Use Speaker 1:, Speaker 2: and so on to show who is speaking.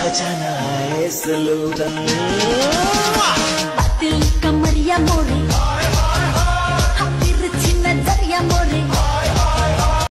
Speaker 1: खजाना है सलूटन